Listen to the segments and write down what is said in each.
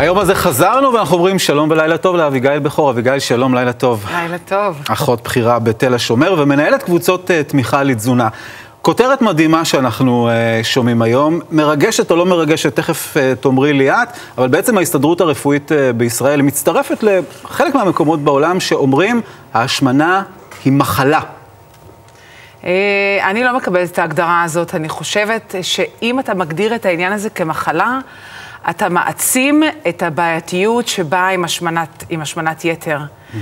היום הזה חזרנו ואנחנו אומרים שלום ולילה טוב לאביגיל בכור. אביגיל, שלום, לילה טוב. לילה טוב. אחות בכירה בתל השומר ומנהלת קבוצות uh, תמיכה לתזונה. כותרת מדהימה שאנחנו uh, שומעים היום, מרגשת או לא מרגשת, תכף uh, תאמרי לי את, אבל בעצם ההסתדרות הרפואית uh, בישראל מצטרפת לחלק מהמקומות בעולם שאומרים ההשמנה היא מחלה. אני לא מקבלת את ההגדרה הזאת. אני חושבת שאם אתה מגדיר את העניין הזה כמחלה, אתה מעצים את הבעייתיות שבאה עם השמנת, עם השמנת יתר. Mm-hmm.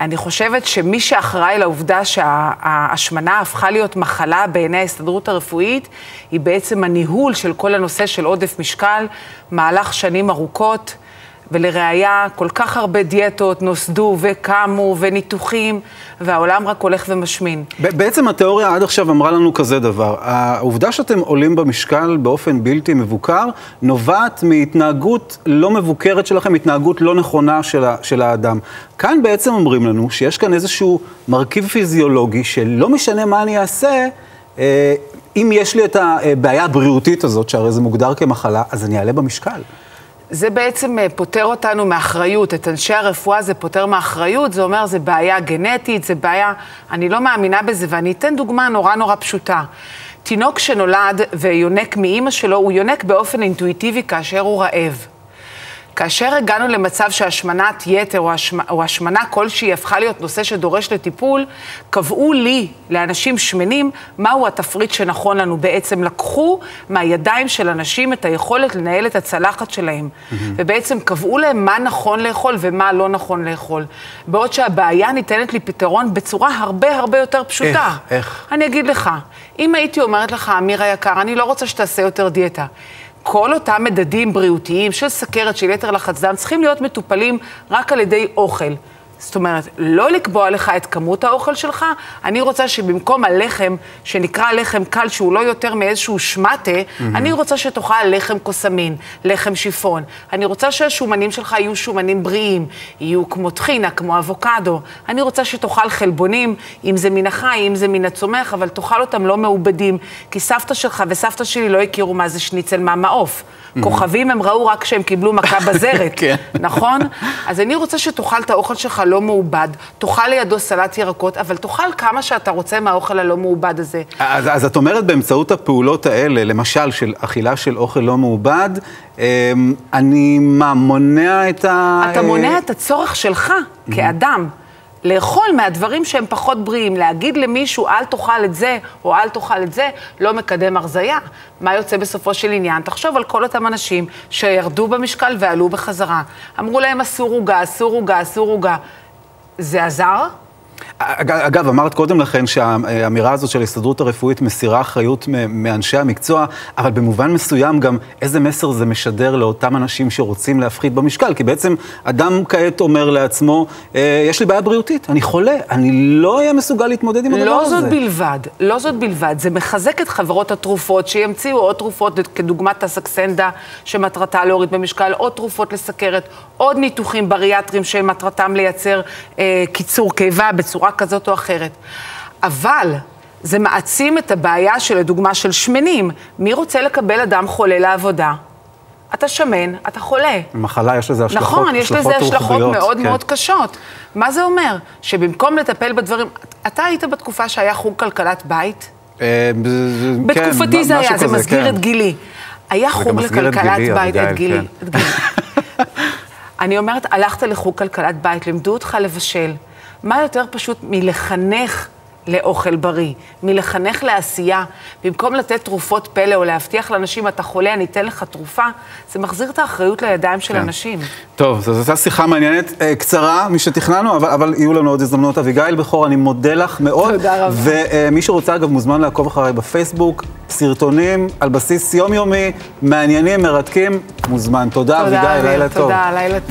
אני חושבת שמי שאחראי לעובדה שההשמנה הפכה להיות מחלה בעיני ההסתדרות הרפואית, היא בעצם הניהול של כל הנושא של עודף משקל, מהלך שנים ארוכות. ולראיה, כל כך הרבה דיאטות נוסדו וקמו וניתוחים, והעולם רק הולך ומשמין. בעצם התיאוריה עד עכשיו אמרה לנו כזה דבר, העובדה שאתם עולים במשקל באופן בלתי מבוקר, נובעת מהתנהגות לא מבוקרת שלכם, התנהגות לא נכונה של, של האדם. כאן בעצם אומרים לנו שיש כאן איזשהו מרכיב פיזיולוגי שלא משנה מה אני אעשה, אה, אם יש לי את הבעיה הבריאותית הזאת, שהרי זה מוגדר כמחלה, אז אני אעלה במשקל. זה בעצם אה, פוטר אותנו מאחריות. את אנשי הרפואה זה פוטר מאחריות, זה אומר זה בעיה גנטית, זה בעיה... אני לא מאמינה בזה, ואני אתן דוגמה נורא נורא פשוטה. תינוק שנולד ויונק מאימא שלו, הוא יונק באופן אינטואיטיבי כאשר הוא רעב. כאשר הגענו למצב שהשמנת יתר או, השמ... או השמנה כלשהי הפכה להיות נושא שדורש לטיפול, קבעו לי, לאנשים שמנים, מהו התפריט שנכון לנו. בעצם לקחו מהידיים של אנשים את היכולת לנהל את הצלחת שלהם, mm-hmm. ובעצם קבעו להם מה נכון לאכול ומה לא נכון לאכול. בעוד שהבעיה ניתנת לי פתרון בצורה הרבה הרבה יותר פשוטה. איך? איך? אני אגיד לך, אם הייתי אומרת לך, אמיר היקר, אני לא רוצה שתעשה יותר דיאטה. כל אותם מדדים בריאותיים של סכרת, של יתר לחץ דם, צריכים להיות מטופלים רק על ידי אוכל. זאת אומרת, לא לקבוע לך את כמות האוכל שלך, אני רוצה שבמקום הלחם, שנקרא לחם קל, שהוא לא יותר מאיזשהו שמטה, mm-hmm. אני רוצה שתאכל לחם קוסמין, לחם שיפון. אני רוצה שהשומנים שלך יהיו שומנים בריאים, יהיו כמו טחינה, כמו אבוקדו. אני רוצה שתאכל חלבונים, אם זה מן החי, אם זה מן הצומח, אבל תאכל אותם לא מעובדים, כי סבתא שלך וסבתא שלי לא הכירו מה זה שניצל מהמעוף. Mm-hmm. כוכבים הם ראו רק כשהם קיבלו מכה בזרת, כן. נכון? אז אני רוצה שתאכל את האוכל שלך לא מעובד, תאכל לידו סלט ירקות, אבל תאכל כמה שאתה רוצה מהאוכל הלא מעובד הזה. אז, אז את אומרת באמצעות הפעולות האלה, למשל של אכילה של אוכל לא מעובד, אמ, אני מה, מונע את ה... אתה מונע את הצורך שלך. כאדם. לאכול מהדברים שהם פחות בריאים, להגיד למישהו אל תאכל את זה או אל תאכל את זה, לא מקדם הרזייה. מה יוצא בסופו של עניין? תחשוב על כל אותם אנשים שירדו במשקל ועלו בחזרה. אמרו להם אסור עוגה, אסור עוגה, אסור עוגה. זה עזר? אגב, אמרת קודם לכן שהאמירה הזאת של ההסתדרות הרפואית מסירה אחריות מאנשי המקצוע, אבל במובן מסוים גם איזה מסר זה משדר לאותם אנשים שרוצים להפחית במשקל, כי בעצם אדם כעת אומר לעצמו, אה, יש לי בעיה בריאותית, אני חולה, אני לא אהיה מסוגל להתמודד עם הדבר לא הזה. לא זאת בלבד, לא זאת בלבד, זה מחזק את חברות התרופות שימציאו עוד תרופות כדוגמת הסקסנדה, שמטרתה להוריד במשקל, עוד תרופות לסכרת, עוד ניתוחים בריאטריים שמטרתם לייצר אה, קיצור קיבה בצורה כזאת או אחרת. אבל זה מעצים את הבעיה שלדוגמה של שמנים. מי רוצה לקבל אדם חולה לעבודה? אתה שמן, אתה חולה. מחלה, יש לזה השלכות נכון, יש לזה השלכות מאוד כן. מאוד קשות. מה זה אומר? שבמקום לטפל בדברים... אתה היית בתקופה שהיה חוג כלכלת בית? אה, בתקופתי כן, זה היה, זה מסגיר כן. את גילי. היה חוג לכלכלת בית, את גילי. כן. אני אומרת, הלכת לחוג כלכלת בית, לימדו אותך לבשל. מה יותר פשוט מלחנך לאוכל בריא, מלחנך לעשייה, במקום לתת תרופות פלא או להבטיח לאנשים, אתה חולה, אני אתן לך תרופה, זה מחזיר את האחריות לידיים של כן. אנשים. טוב, זו הייתה שיחה מעניינת, אה, קצרה משתכננו, אבל, אבל יהיו לנו עוד הזדמנות. אביגיל בכור, אני מודה לך מאוד. תודה רבה. ומי שרוצה, אגב, מוזמן לעקוב אחריי בפייסבוק, סרטונים על בסיס יומיומי, מעניינים, מרתקים, מוזמן. תודה, תודה אביגיל, לילה טוב. תודה, לילה טוב.